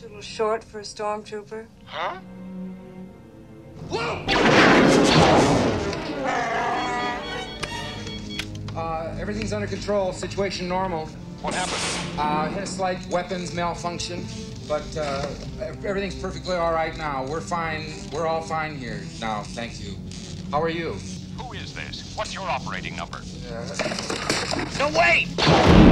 A little short for a stormtrooper? Huh? Whoa! Uh, everything's under control. Situation normal. What happened? Uh, had a slight weapons malfunction, but uh, everything's perfectly all right now. We're fine. We're all fine here now. Thank you. How are you? Who is this? What's your operating number? Uh, No, wait!